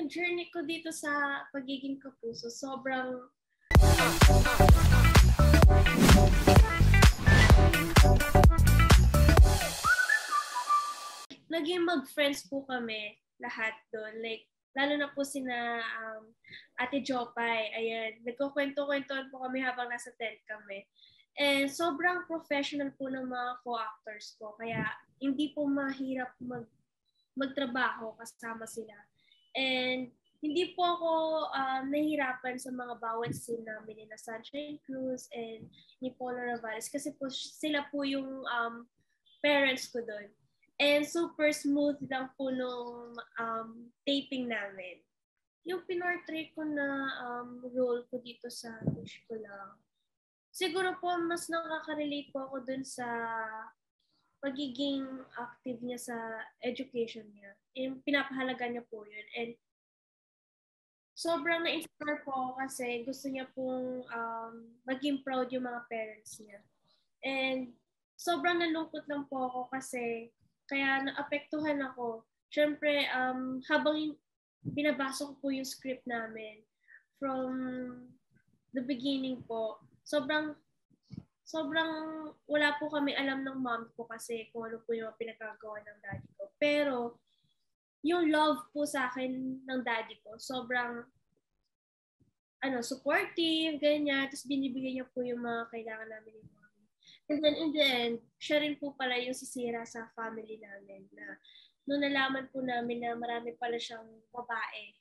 yung journey ko dito sa pagiging kapuso, sobrang naging mag-friends po kami lahat doon. Like, lalo na po sina um, Ate Jopay. Ayan, nagkukwento-kwentuhan po kami habang nasa tent kami. And sobrang professional po ng mga co-actors ko. Kaya hindi po mahirap mag magtrabaho kasama sila. And hindi po ako um, nahihirapan sa mga bawat scene namin na Sunshine Cruz and ni Polo Ravales kasi po sila po yung um, parents ko doon. And super smooth lang po nung um, taping namin. Yung pinortray ko na um, role ko dito sa wish ko lang. Siguro po mas nakaka-relate po ako dun sa pagiging active niya sa education niya. Yung pinapahalaga niya po yun. And sobrang na-inspire po ako kasi gusto niya pong um, maging proud yung mga parents niya. And sobrang nalungkot lang po ako kasi kaya naapektuhan ako. Siyempre, um, habang binabasa ko po yung script namin from the beginning po, sobrang sobrang wala po kami alam ng mom ko kasi kung ano po yung pinagagawa ng daddy ko. Pero yung love po sa akin ng daddy ko, sobrang ano, supportive, ganyan. Tapos binibigay niya po yung mga kailangan namin ni mommy. And then in the end, siya rin po pala yung sisira sa family namin na nung nalaman po namin na marami pala siyang babae,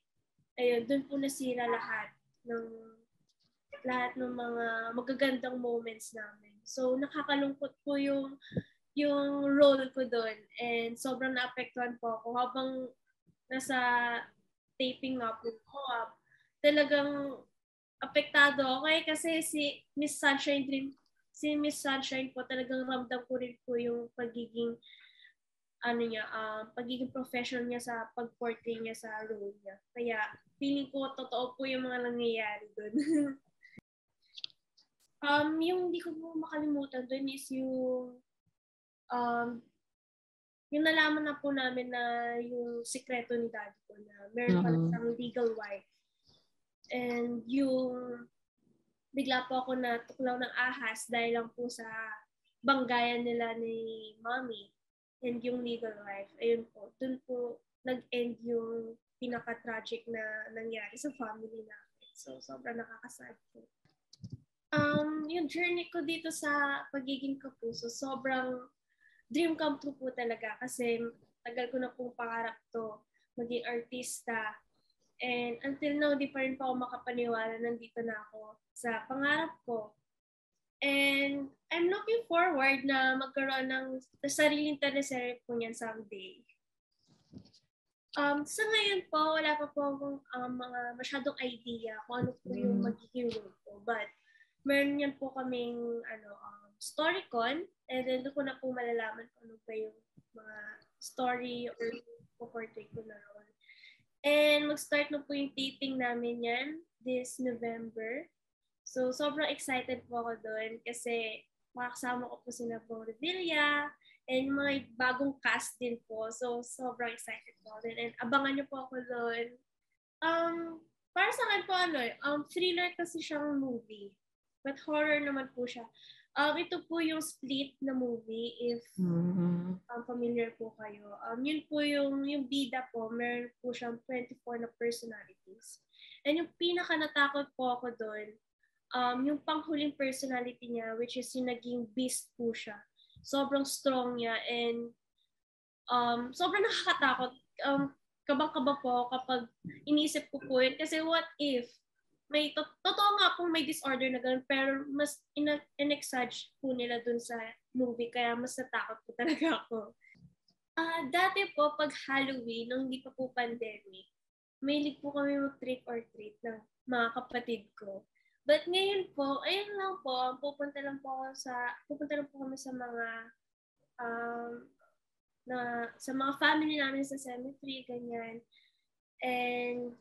ayun, doon po nasira lahat ng lahat ng mga magagandang moments namin. So, nakakalungkot po yung yung role ko doon and sobrang naapektuhan po ako habang nasa taping nga po ko up. Talagang apektado ako eh, kasi si Miss Sunshine Dream, si Miss Sunshine po talagang ramdam ko rin po yung pagiging ano niya, um, pagiging professional niya sa pag-portray niya sa role niya. Kaya feeling ko totoo po yung mga nangyayari doon. Um, yung hindi ko makalimutan doon is yung um, yung nalaman na po namin na yung sikreto ni daddy ko na meron pala mm-hmm. siyang legal wife. And yung bigla po ako na tuklaw ng ahas dahil lang po sa banggayan nila ni mommy and yung legal wife. Ayun po, dun po nag-end yung pinaka-tragic na nangyari sa family namin. So, sobrang nakakasad po. Um, yung journey ko dito sa pagiging kapuso, sobrang dream come true po talaga kasi tagal ko na pong pangarap to, maging artista. And until now, di pa rin po ako makapaniwala nandito na ako sa pangarap ko. And I'm looking forward na magkaroon ng sariling teleserye po niyan someday. Um, sa ngayon po, wala pa po akong um, mga masyadong idea kung ano po yung mm. magiging role ko. But meron yan po kaming ano, um, storycon and then doon ko na po malalaman kung ano pa yung mga story or portray ko na ron. And mag-start na po yung taping namin yan this November. So, sobrang excited po ako doon kasi makakasama ko po si Bong Revilla and mga bagong cast din po. So, sobrang excited po din. And abangan niyo po ako doon. Um, para sa akin po, ano, um, thriller kasi siyang movie. But horror naman po siya. Um, ito po yung split na movie if mm-hmm. um, familiar po kayo. Um, yun po yung, yung bida po, meron po siyang 24 na personalities. And yung pinaka natakot po ako doon, um, yung panghuling personality niya, which is yung naging beast po siya. Sobrang strong niya and um, sobrang nakakatakot. Um, kabang-kaba po kapag iniisip ko po yun. Kasi what if may to- totoo nga kung may disorder na ganun, pero mas in- in-exage po nila dun sa movie, kaya mas natakot po talaga ako. Uh, dati po, pag Halloween, nung hindi pa po pandemic, may po kami mag-trick or treat ng mga kapatid ko. But ngayon po, ayun lang po, pupunta lang po ako sa, pupunta lang po kami sa mga, um, na, sa mga family namin sa cemetery, ganyan. And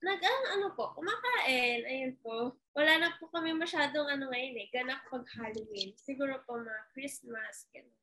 nag ano, po, kumakain. Ayun po. Wala na po kami masyadong ano ngayon eh, ganap pag Halloween. Siguro po mga Christmas, ganun.